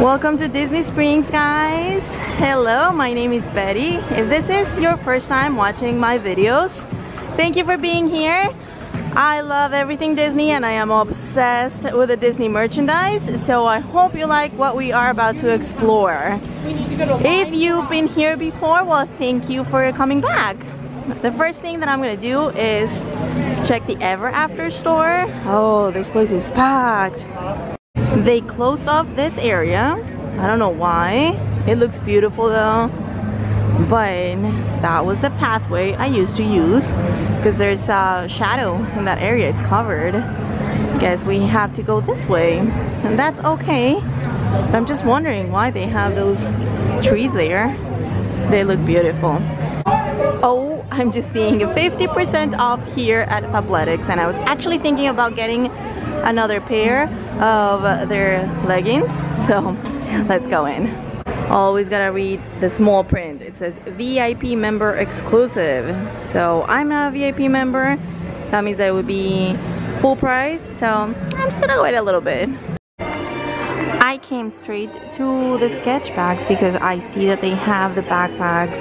Welcome to Disney Springs guys. Hello, my name is Betty. If this is your first time watching my videos, thank you for being here. I love everything Disney and I am obsessed with the Disney merchandise so I hope you like what we are about to explore. If you've been here before, well thank you for coming back. The first thing that I'm gonna do is check the Ever After store. Oh, this place is packed. They closed off this area. I don't know why. It looks beautiful though. But that was the pathway I used to use because there's a shadow in that area. It's covered. Guess we have to go this way. And that's okay. I'm just wondering why they have those trees there. They look beautiful. Oh, I'm just seeing a 50% off here at Fabletics and I was actually thinking about getting another pair of their leggings. So let's go in. Always gotta read the small print. It says VIP member exclusive. So I'm not a VIP member. That means that it would be full price. So I'm just gonna wait a little bit. I came straight to the sketch bags because I see that they have the backpacks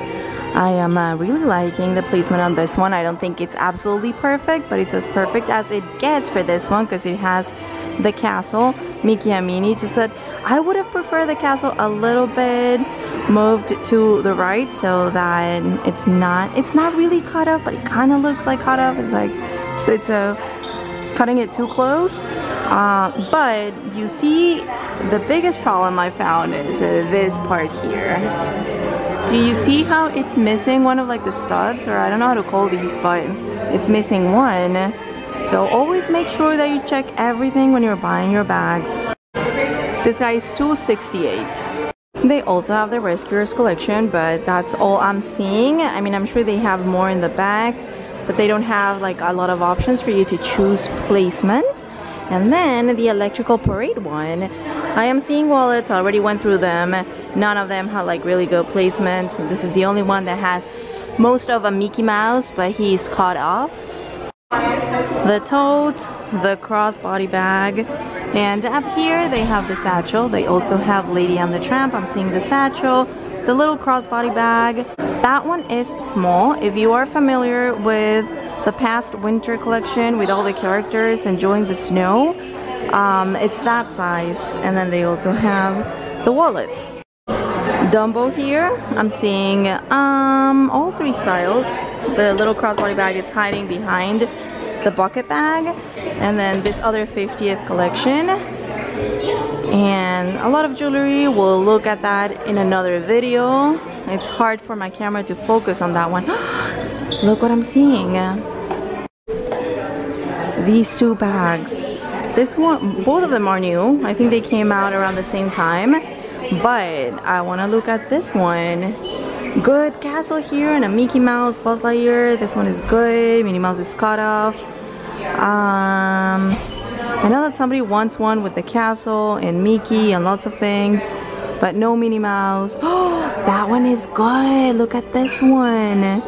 I am uh, really liking the placement on this one. I don't think it's absolutely perfect, but it's as perfect as it gets for this one because it has the castle. Mickey and Minnie just said, I would have preferred the castle a little bit moved to the right so that it's not, it's not really cut up, but it kind of looks like cut up. It's like, so it's a, cutting it too close. Uh, but you see, the biggest problem I found is uh, this part here. Do you see how it's missing one of like the studs or I don't know how to call these but it's missing one. So always make sure that you check everything when you're buying your bags. This guy is 268. They also have the Rescuers collection but that's all I'm seeing. I mean I'm sure they have more in the back but they don't have like a lot of options for you to choose placement. And then the electrical parade one, I am seeing wallets, I already went through them. None of them had like really good placement. This is the only one that has most of a Mickey Mouse, but he's cut off. The tote, the crossbody bag, and up here they have the satchel. They also have Lady on the Tramp. I'm seeing the satchel, the little crossbody bag. That one is small. If you are familiar with the past winter collection with all the characters enjoying the snow. Um, it's that size. And then they also have the wallets. Dumbo here, I'm seeing um, all three styles. The little crossbody bag is hiding behind the bucket bag. And then this other 50th collection. And a lot of jewelry, we'll look at that in another video. It's hard for my camera to focus on that one. Look what I'm seeing these two bags. This one, both of them are new. I think they came out around the same time. But I want to look at this one. Good castle here and a Mickey Mouse Buzz Lightyear. This one is good. Minnie Mouse is cut off. Um, I know that somebody wants one with the castle and Mickey and lots of things. But no Minnie Mouse. Oh, that one is good. Look at this one.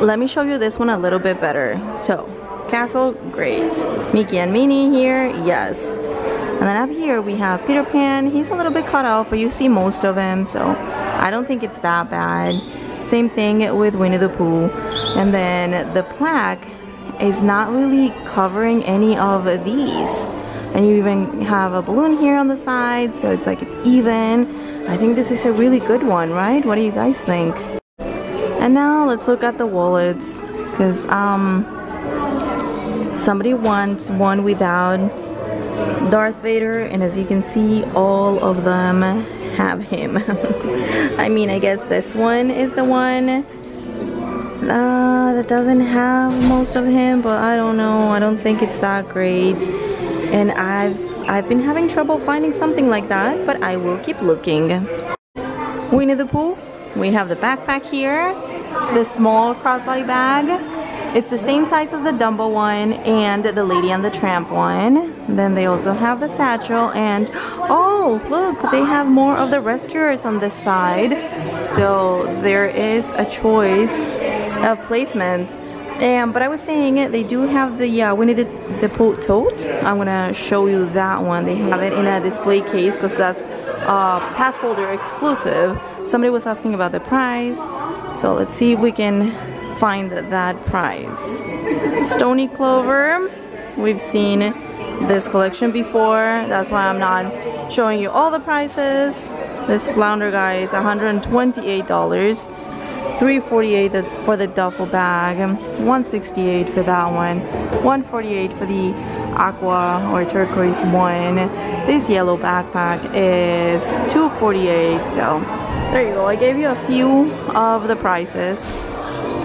Let me show you this one a little bit better. So, Castle, great. Mickey and Minnie here, yes. And then up here we have Peter Pan. He's a little bit cut off, but you see most of him, so I don't think it's that bad. Same thing with Winnie the Pooh. And then the plaque is not really covering any of these. And you even have a balloon here on the side, so it's like it's even. I think this is a really good one, right? What do you guys think? And now let's look at the wallets, because um, somebody wants one without Darth Vader and as you can see all of them have him. I mean I guess this one is the one uh, that doesn't have most of him but I don't know. I don't think it's that great. And I've I've been having trouble finding something like that but I will keep looking. Winnie the Pooh we have the backpack here the small crossbody bag it's the same size as the Dumbo one and the Lady and the Tramp one. Then they also have the satchel and oh look they have more of the rescuers on this side. So there is a choice of placement And but I was saying it, they do have the uh, Winnie the, the Pooh tote. I'm gonna show you that one. They have it in a display case because that's uh, pass holder exclusive. Somebody was asking about the price, so let's see if we can find that price. Stoney Clover, we've seen this collection before. That's why I'm not showing you all the prices. This flounder guy is $128. 348 for the duffel bag 168 for that one 148 for the aqua or turquoise one this yellow backpack is 248 so there you go I gave you a few of the prices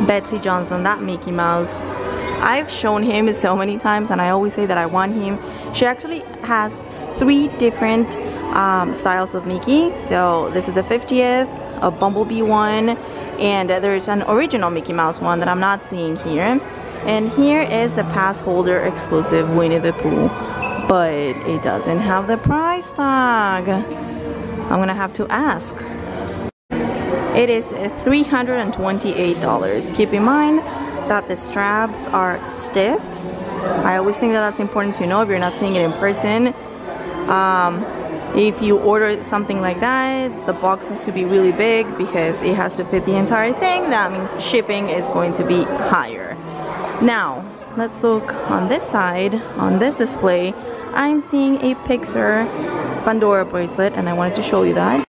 Betsey Johnson that Mickey Mouse. I've shown him so many times and I always say that I want him. She actually has three different um, styles of Mickey. So this is the 50th a Bumblebee one and there's an original Mickey Mouse one that I'm not seeing here. And here is the pass holder exclusive Winnie the Pooh but it doesn't have the price tag. I'm gonna have to ask it is $328 keep in mind that the straps are stiff I always think that that's important to know if you're not seeing it in person um, if you order something like that, the box has to be really big because it has to fit the entire thing. That means shipping is going to be higher. Now, let's look on this side, on this display. I'm seeing a Pixar Pandora bracelet and I wanted to show you that.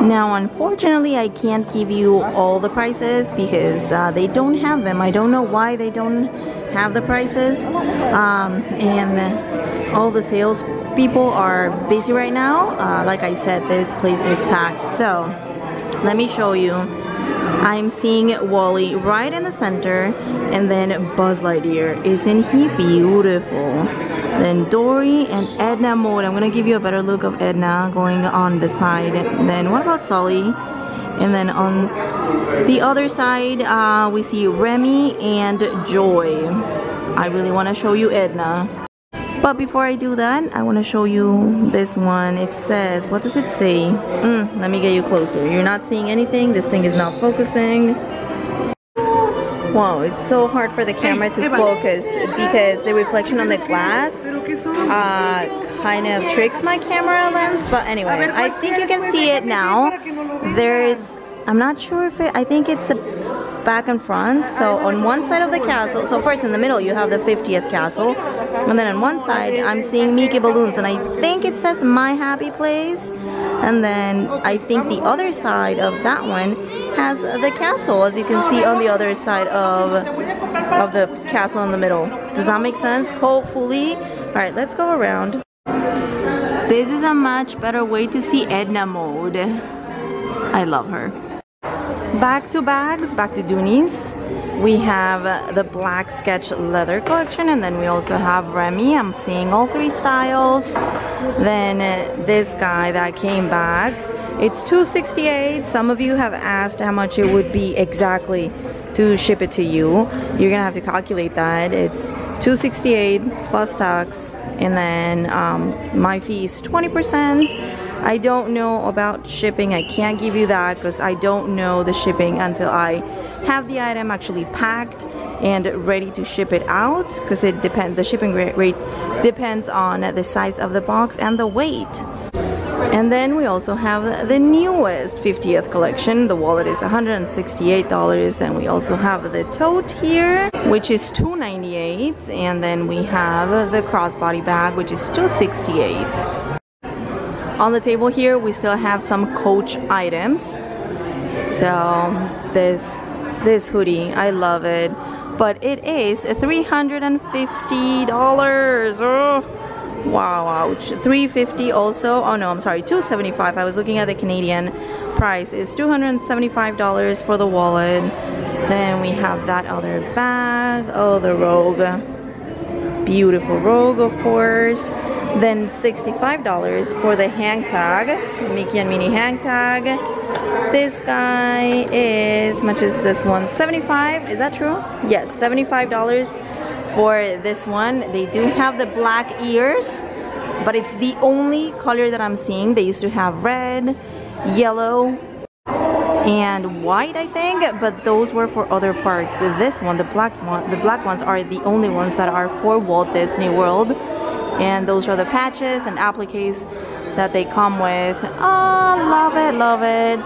Now, unfortunately, I can't give you all the prices because uh, they don't have them. I don't know why they don't have the prices. Um, and all the sales people are busy right now. Uh, like I said, this place is packed. So, let me show you. I'm seeing WALL-E right in the center and then Buzz Lightyear. Isn't he beautiful? Then Dory and Edna mode. I'm gonna give you a better look of Edna going on the side. Then what about Sully? And then on the other side, uh, we see Remy and Joy. I really want to show you Edna. But before I do that, I want to show you this one. It says, what does it say? Mm, let me get you closer. You're not seeing anything. This thing is not focusing. Wow, it's so hard for the camera to focus because the reflection on the glass uh, kind of tricks my camera lens. But anyway, I think you can see it now. There's, I'm not sure if it, I think it's the back and front. So on one side of the castle, so first in the middle you have the 50th castle. And then on one side I'm seeing Mickey balloons and I think it says My Happy Place. And then I think the other side of that one has the castle as you can see on the other side of of the castle in the middle. Does that make sense? Hopefully. Alright, let's go around. This is a much better way to see Edna mode. I love her. Back to bags, back to Doonies. We have the black sketch leather collection and then we also have Remy. I'm seeing all three styles. Then this guy that came back it's 268. Some of you have asked how much it would be exactly to ship it to you. You're gonna have to calculate that. It's 268 plus tax and then um, my fee is 20%. I don't know about shipping. I can't give you that because I don't know the shipping until I have the item actually packed and ready to ship it out because it depends the shipping rate depends on the size of the box and the weight and then we also have the newest 50th collection. The wallet is $168. Then we also have the tote here, which is 298. And then we have the crossbody bag, which is $268. On the table here, we still have some Coach items. So this, this hoodie, I love it. But it is $350. Oh. Wow, ouch. 350 also. Oh no, I'm sorry, 275. I was looking at the Canadian price. It's $275 for the wallet. Then we have that other bag. Oh, the Rogue. Beautiful Rogue, of course. Then $65 for the hang tag. Mickey and Minnie hang tag. This guy is, much as this one, 75 Is that true? Yes, $75 for this one. They do have the black ears, but it's the only color that I'm seeing. They used to have red, yellow, and white I think but those were for other parks this one the black one the black ones are the only ones that are for Walt Disney World and those are the patches and appliques that they come with. Oh love it love it.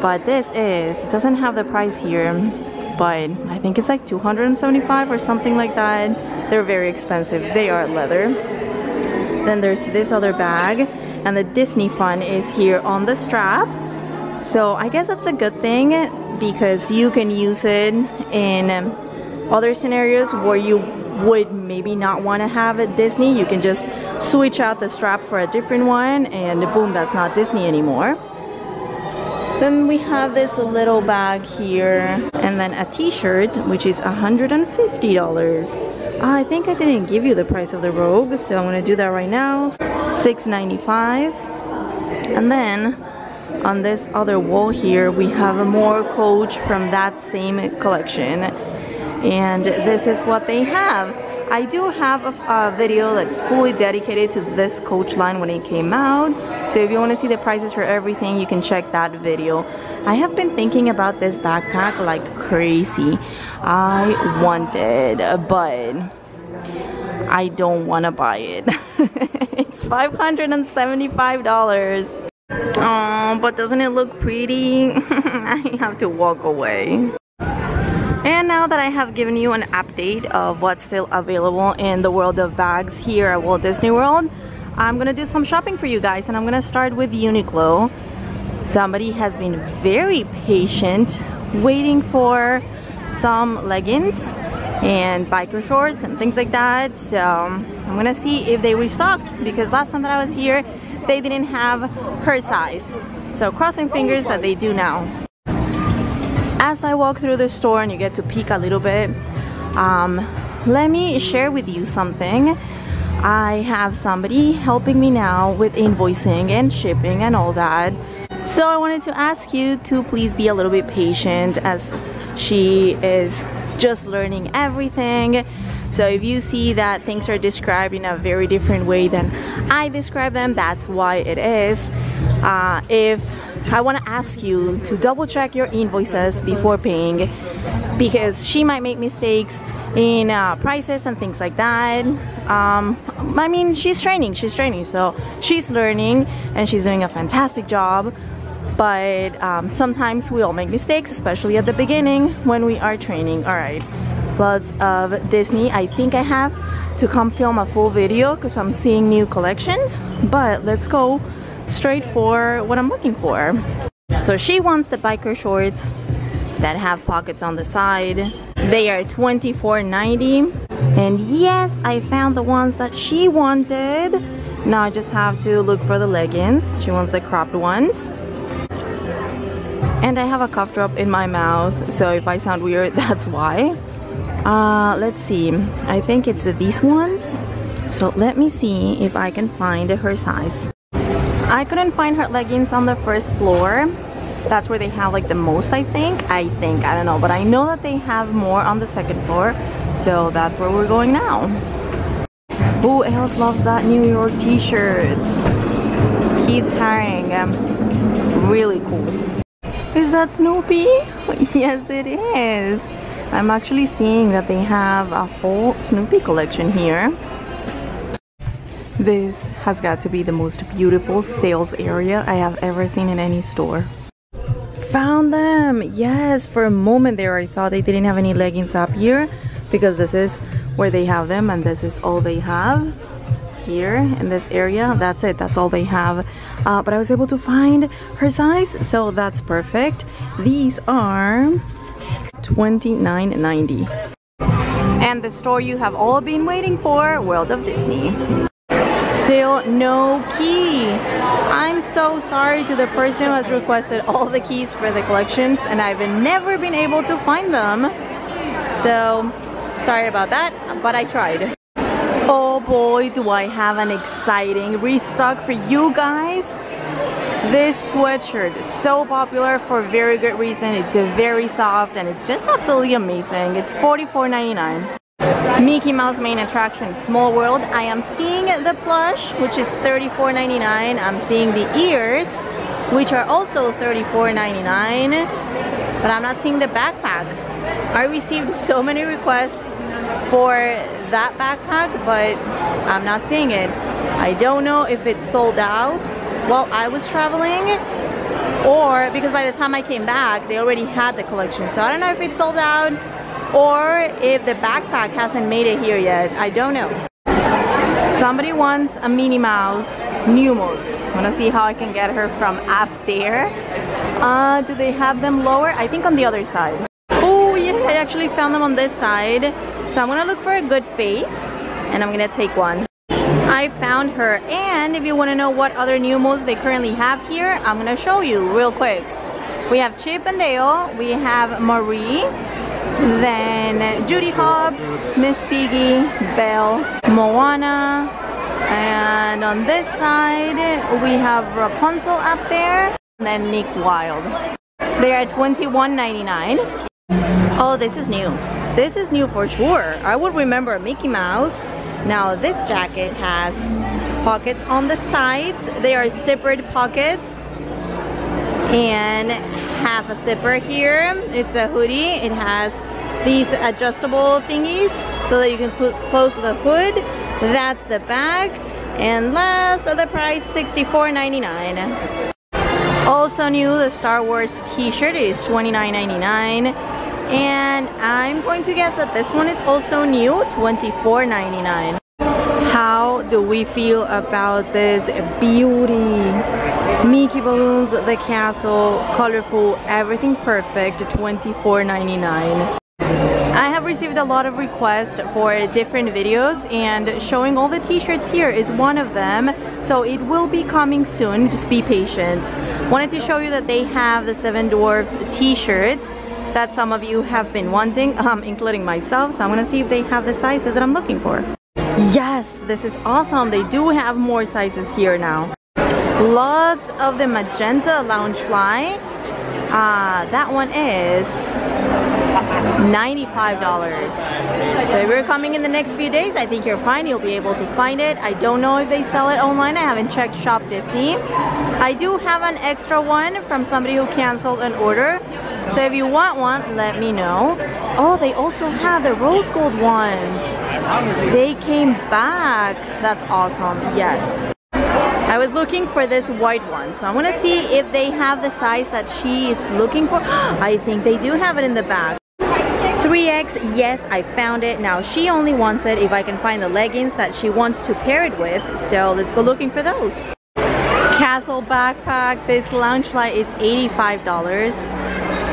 But this is it doesn't have the price here but I think it's like 275 or something like that. They're very expensive. They are leather. Then there's this other bag and the Disney fun is here on the strap. So I guess that's a good thing because you can use it in other scenarios where you would maybe not want to have a Disney. You can just switch out the strap for a different one and boom, that's not Disney anymore. Then we have this little bag here and then a t-shirt which is $150. I think I didn't give you the price of the Rogue so I'm gonna do that right now. $6.95 and then on this other wall here we have a more coach from that same collection and this is what they have I do have a, a, video that's fully dedicated to this coach line when it came out. So if you want to see the prices for everything you can check that video. I have been thinking about this backpack like crazy. I want it but I don't want to buy it. It's $575 Oh, but doesn't it look pretty? I have to walk away. And now that I have given you an update of what's still available in the world of bags here at Walt Disney World, I'm gonna do some shopping for you guys and I'm gonna start with Uniqlo. Somebody has been very patient waiting for some leggings and biker shorts and things like that. So I'm gonna see if they restocked because last time that I was here, they didn't have her size. So crossing fingers that they do now. As I walk through the store and you get to peek a little bit, um, let me share with you something. I have somebody helping me now with invoicing and shipping and all that. So I wanted to ask you to please be a little bit patient as she is just learning everything so if you see that things are described in a very different way than I describe them, that's why it is. Uh, if I want to ask you to double check your invoices before paying because she might make mistakes in uh, prices and things like that. Um, I mean, she's training, she's training, so she's learning and she's doing a fantastic job. But um, sometimes we all make mistakes, especially at the beginning when we are training. All right lots of Disney. I think I have to come film a full video because I'm seeing new collections. But let's go straight for what I'm looking for. So she wants the biker shorts that have pockets on the side. They are $24.90. And yes, I found the ones that she wanted. Now I just have to look for the leggings. She wants the cropped ones. And I have a cough drop in my mouth, so if I sound weird, that's why. Uh, let's see. I think it's these ones. So let me see if I can find her size. I couldn't find her leggings on the first floor. That's where they have like the most I think. I think, I don't know. But I know that they have more on the second floor. So that's where we're going now. Who else loves that New York t-shirt? Keith Haring. Um, really cool. Is that Snoopy? yes it is. I'm actually seeing that they have a whole Snoopy collection here. This has got to be the most beautiful sales area I have ever seen in any store. Found them! Yes, for a moment there I thought they didn't have any leggings up here because this is where they have them and this is all they have here in this area that's it that's all they have uh, but I was able to find her size so that's perfect these are $29.90. And the store you have all been waiting for, World of Disney. Still no key. I'm so sorry to the person who has requested all the keys for the collections and I've never been able to find them. So, sorry about that, but I tried. Oh boy, do I have an exciting restock for you guys. This sweatshirt is so popular for very good reason. It's very soft and it's just absolutely amazing. It's $44.99. Mickey Mouse main attraction, Small World. I am seeing the plush, which is $34.99. I'm seeing the ears, which are also $34.99 but I'm not seeing the backpack I received so many requests for that backpack but I'm not seeing it I don't know if it's sold out while I was traveling or because by the time I came back they already had the collection so I don't know if it's sold out or if the backpack hasn't made it here yet I don't know. Somebody wants a Minnie Mouse nuiMOs I'm gonna see how I can get her from up there? Uh, do they have them lower? I think on the other side. Oh yeah I actually found them on this side. So I'm gonna look for a good face and I'm gonna take one. I found her and if you want to know what other nuiMOs they currently have here I'm gonna show you real quick. We have Chip and Dale. We have Marie then Judy Hopps, Miss Piggy, Belle, Moana. And on this side we have Rapunzel up there and then Nick Wilde. They are $21.99 oh this is new. This is new for sure. I would remember Mickey Mouse. Now this jacket has pockets on the sides. They are zippered pockets and half a zipper here. It's a hoodie. It has these adjustable thingies so that you can close the hood. That's the bag. And last of the price, $64.99. Also new, the Star Wars t-shirt is $29.99 and I'm going to guess that this one is also new $24.99 how do we feel about this beauty Mickey balloons the castle colorful everything perfect $24.99 I have received a lot of requests for different videos and showing all the t-shirts here is one of them so it will be coming soon just be patient wanted to show you that they have the seven dwarfs t-shirt that some of you have been wanting, um, including myself. So I'm gonna see if they have the sizes that I'm looking for. Yes, this is awesome. They do have more sizes here now. Lots of the magenta Loungefly. Uh, that one is $95. So if you're coming in the next few days, I think you're fine. You'll be able to find it. I don't know if they sell it online. I haven't checked Shop Disney. I do have an extra one from somebody who canceled an order. So if you want one, let me know. Oh, they also have the rose gold ones. They came back. That's awesome. Yes. I was looking for this white one, so I'm gonna see if they have the size that she is looking for. I think they do have it in the back. 3X, yes, I found it. Now, she only wants it if I can find the leggings that she wants to pair it with, so let's go looking for those. Castle backpack, this Loungefly is $85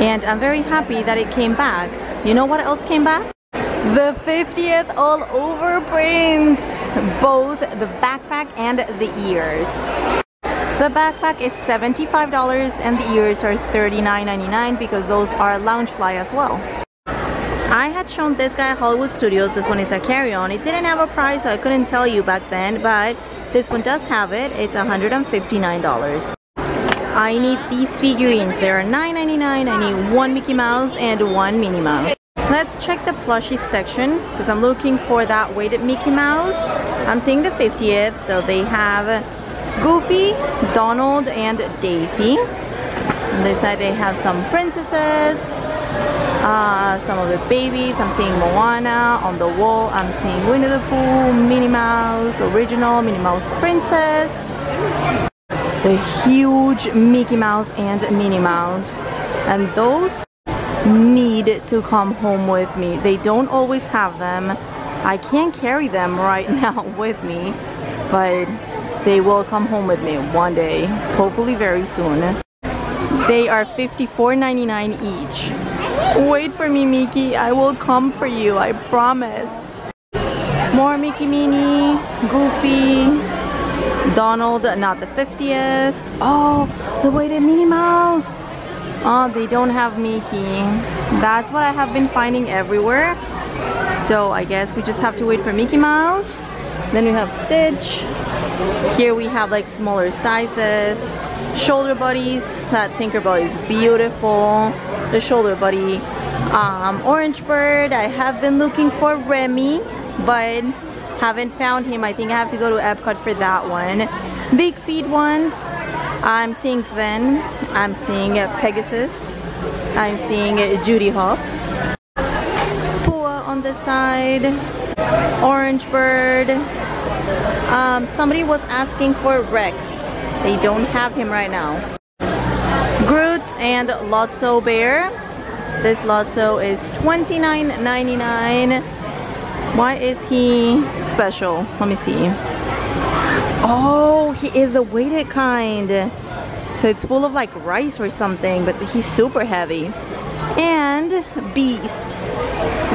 and I'm very happy that it came back. You know what else came back? The 50th all over print! Both the backpack and the ears. The backpack is $75 and the ears are $39.99 because those are Loungefly as well. I had shown this guy at Hollywood Studios, this one is a carry-on. It didn't have a price so I couldn't tell you back then, but this one does have it. It's $159. I need these figurines. They are $9.99. I need one Mickey Mouse and one Minnie Mouse. Let's check the plushies section because I'm looking for that weighted Mickey Mouse. I'm seeing the 50th, so they have Goofy, Donald, and Daisy. On this side they have some princesses, uh, some of the babies. I'm seeing Moana on the wall. I'm seeing Winnie the Pooh, Minnie Mouse, original Minnie Mouse Princess the huge Mickey Mouse and Minnie Mouse and those need to come home with me they don't always have them I can't carry them right now with me but they will come home with me one day hopefully very soon they are $54.99 each wait for me Mickey I will come for you I promise more Mickey Minnie Goofy Donald, not the 50th. Oh, the weighted Minnie Mouse. Oh, they don't have Mickey. That's what I have been finding everywhere. So I guess we just have to wait for Mickey Mouse. Then we have Stitch. Here we have like smaller sizes. Shoulder buddies. That Tinkerbell is beautiful. The shoulder buddy. Um, Orange Bird. I have been looking for Remy, but haven't found him. I think I have to go to Epcot for that one. Big feet ones, I'm seeing Sven, I'm seeing Pegasus, I'm seeing Judy Hopps, Pua on the side, Orange Bird. Um, somebody was asking for Rex. They don't have him right now. Groot and Lotso Bear. This Lotso is $29.99. Why is he special? Let me see. Oh, he is the weighted kind. So it's full of like rice or something, but he's super heavy. And Beast.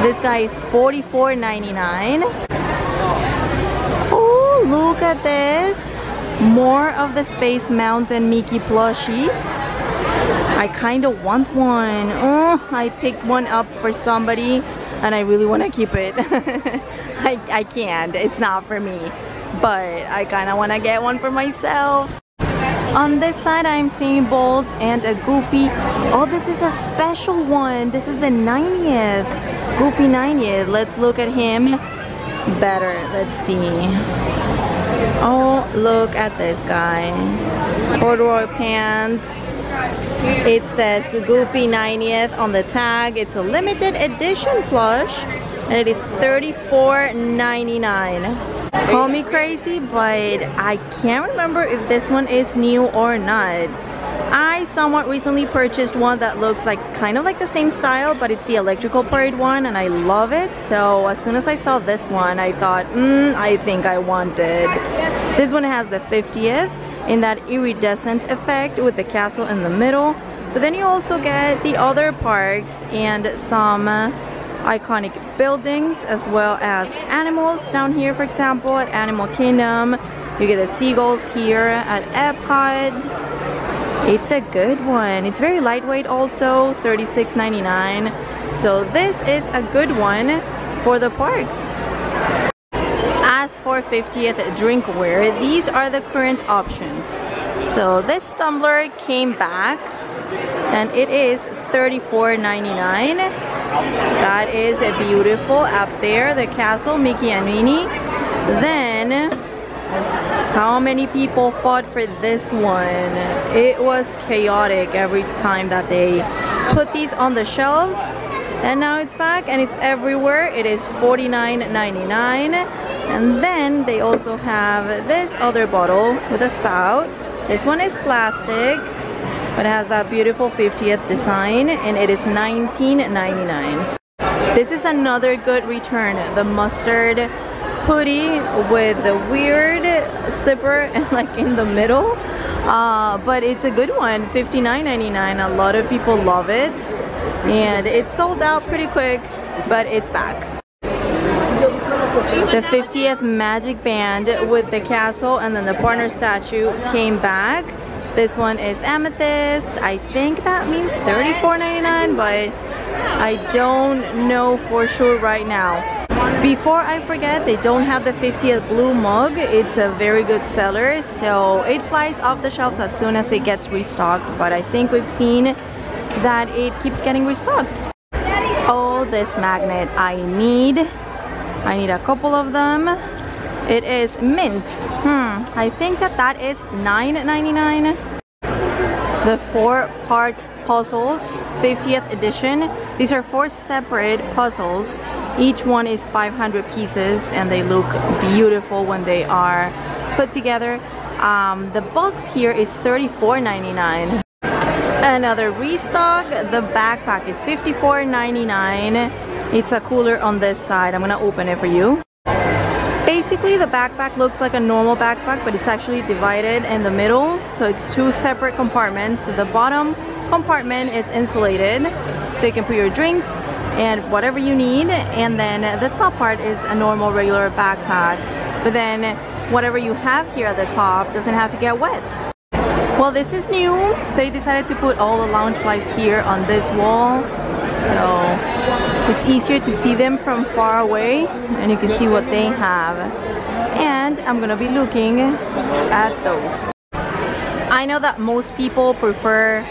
This guy is $44.99. Oh, look at this. More of the Space Mountain Mickey plushies. I kind of want one. Oh, I picked one up for somebody and I really want to keep it. I, I can't. It's not for me but I kind of want to get one for myself. On this side, I'm seeing Bolt and a Goofy. Oh, this is a special one. This is the 90th. Goofy 90th. Let's look at him better. Let's see. Oh, look at this guy. Corduroy pants. It says Goofy 90th on the tag. It's a limited edition plush and it is $34.99. Call me crazy, but I can't remember if this one is new or not. I somewhat recently purchased one that looks like kind of like the same style, but it's the electrical parade one and I love it. So as soon as I saw this one, I thought, mm, I think I want it. This one has the 50th in that iridescent effect with the castle in the middle. But then you also get the other parks and some iconic buildings as well as animals down here for example at Animal Kingdom you get the seagulls here at Epcot it's a good one. It's very lightweight also $36.99 so this is a good one for the parks. As for 50th drinkware these are the current options. So this tumbler came back and it is $34.99 that is a beautiful up there the castle Mickey and Minnie. Then how many people fought for this one? It was chaotic every time that they put these on the shelves. And now it's back and it's everywhere. It is $49.99 and then they also have this other bottle with a spout. This one is plastic but it has that beautiful 50th design and it is $19.99. This is another good return, the mustard hoodie with the weird zipper and like in the middle. Uh, but it's a good one, $59.99. A lot of people love it and it sold out pretty quick, but it's back. The 50th Magic Band with the castle and then the partner statue came back this one is amethyst. I think that means $34.99, but I don't know for sure right now. Before I forget, they don't have the 50th blue mug. It's a very good seller, so it flies off the shelves as soon as it gets restocked. But I think we've seen that it keeps getting restocked. Oh, this magnet I need. I need a couple of them. It is mint. Hmm, I think that that is $9.99. The four part puzzles, 50th edition. These are four separate puzzles. Each one is 500 pieces and they look beautiful when they are put together. Um, the box here is $34.99. Another restock, the backpack, it's $54.99. It's a cooler on this side. I'm gonna open it for you. Basically the backpack looks like a normal backpack but it's actually divided in the middle so it's two separate compartments. The bottom compartment is insulated so you can put your drinks and whatever you need and then the top part is a normal regular backpack but then whatever you have here at the top doesn't have to get wet. Well this is new. They decided to put all the Loungeflies here on this wall so it's easier to see them from far away and you can see what they have and I'm gonna be looking at those I know that most people prefer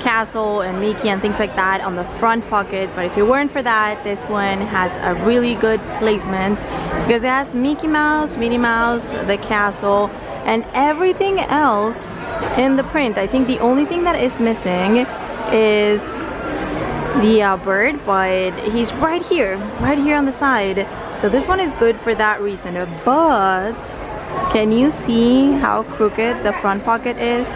castle and Mickey and things like that on the front pocket but if it weren't for that this one has a really good placement because it has Mickey Mouse, Minnie Mouse, the castle and everything else in the print. I think the only thing that is missing is the uh, bird, but he's right here, right here on the side. So this one is good for that reason. But can you see how crooked the front pocket is?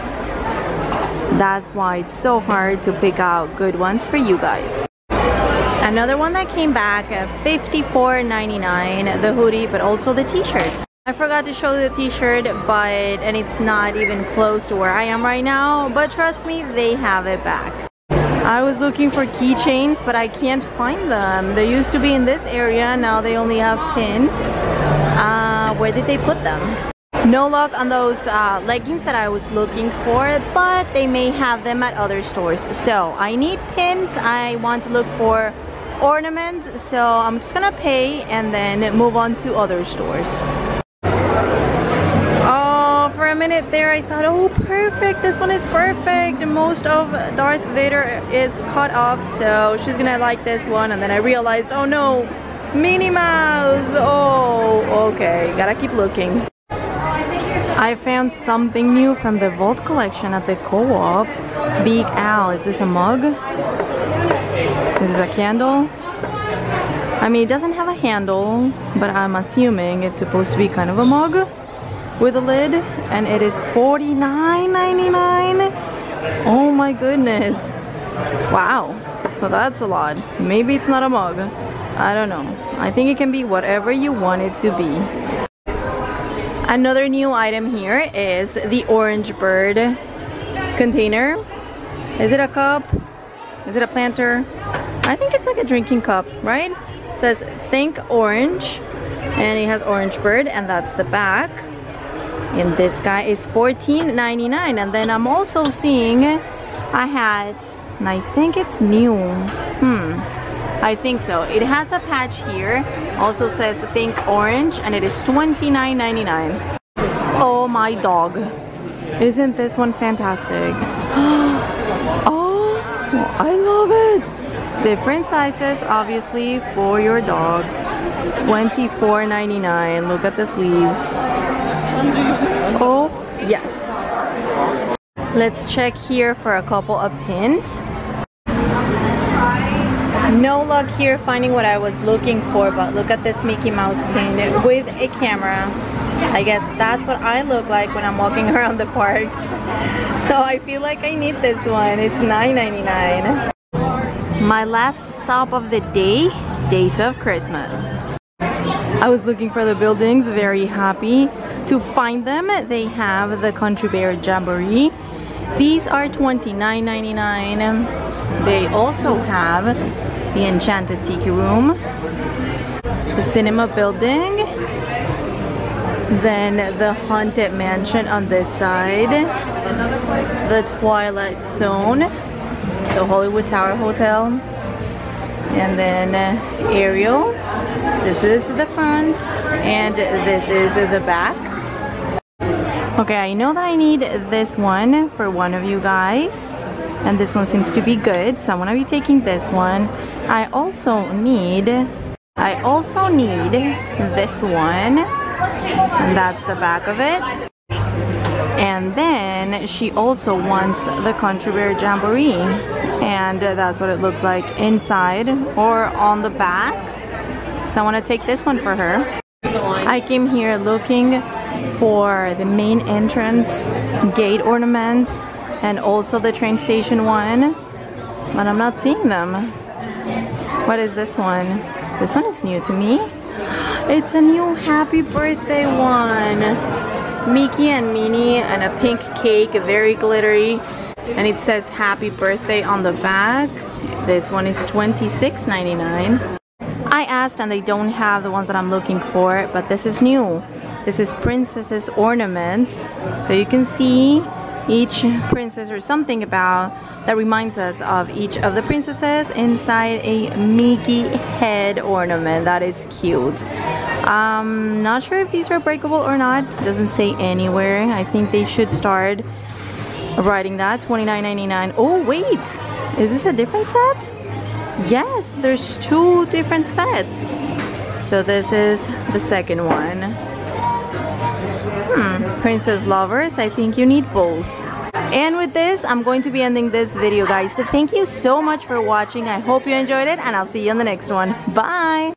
That's why it's so hard to pick out good ones for you guys. Another one that came back at $54.99, the hoodie, but also the t-shirt. I forgot to show the t-shirt, but, and it's not even close to where I am right now, but trust me, they have it back. I was looking for keychains, but I can't find them. They used to be in this area, now they only have pins. Uh, where did they put them? No luck on those uh, leggings that I was looking for, but they may have them at other stores. So I need pins. I want to look for ornaments. So I'm just gonna pay and then move on to other stores. Oh for a minute there I thought oh perfect. This one is perfect. Most of Darth Vader is cut off so she's gonna like this one. And then I realized oh no. Minnie Mouse. Oh okay. Gotta keep looking I found something new from the Vault collection at the co-op Big Al is this a mug this is a candle. I mean, it doesn't have a handle, but I'm assuming it's supposed to be kind of a mug with a lid. And it is $49.99. Oh my goodness. Wow. So that's a lot. Maybe it's not a mug. I don't know. I think it can be whatever you want it to be. Another new item here is the orange bird container. Is it a cup? Is it a planter? I think it's like a drinking cup, right? It says Think Orange and it has orange bird and that's the back. And this guy is $14.99 and then I'm also seeing a hat and I think it's new. Hmm. I think so. It has a patch here. Also says Think Orange and it is $29.99. Oh my dog. Isn't this one fantastic? oh, I love it. Different sizes, obviously, for your dogs. $24.99. Look at the sleeves. Oh, yes. Let's check here for a couple of pins. No luck here finding what I was looking for, but look at this Mickey Mouse pin with a camera. I guess that's what I look like when I'm walking around the parks. So I feel like I need this one. It's $9.99 my last stop of the day, Days of Christmas. I was looking for the buildings, very happy to find them. They have the Country Bear Jamboree. These are $29.99. They also have the Enchanted Tiki Room, the Cinema Building, then the Haunted Mansion on this side, the Twilight Zone, the Hollywood Tower Hotel and then uh, Ariel. This is the front and this is the back. Okay I know that I need this one for one of you guys and this one seems to be good so I'm gonna be taking this one. I also need I also need this one. And that's the back of it. And then she also wants the Country Bear Jamboree. And that's what it looks like inside or on the back. So I want to take this one for her. I came here looking for the main entrance gate ornament and also the train station one but I'm not seeing them what is this one this one is new to me it's a new happy birthday one Mickey and Minnie and a pink cake, very glittery. And it says happy birthday on the back. This one is $26.99. I asked and they don't have the ones that I'm looking for, but this is new. This is Princess's Ornaments. So you can see each princess or something about that reminds us of each of the princesses inside a Mickey head ornament. That is cute. Um, not sure if these are breakable or not. It doesn't say anywhere. I think they should start writing that. $29.99. Oh, wait. Is this a different set? Yes, there's two different sets. So this is the second one. Princess lovers, I think you need both. And with this, I'm going to be ending this video, guys. So thank you so much for watching. I hope you enjoyed it, and I'll see you in the next one. Bye!